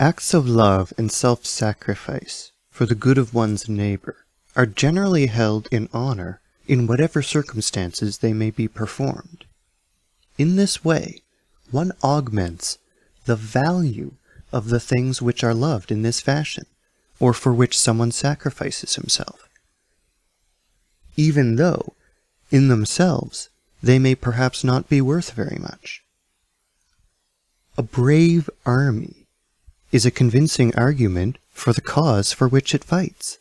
Acts of love and self sacrifice for the good of one's neighbour are generally held in honour in whatever circumstances they may be performed. In this way one augments the value of the things which are loved in this fashion, or for which someone sacrifices himself, even though in themselves they may perhaps not be worth very much. A brave army is a convincing argument for the cause for which it fights.